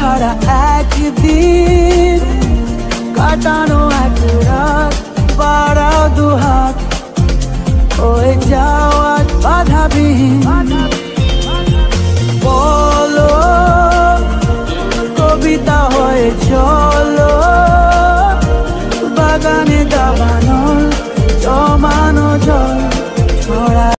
ছাড়া একদিন কাটানো এক রাত বাড়াও দুহাত হয়ে যাওয়ার বাধাবিহীন। বলো কবিতা হয়েছ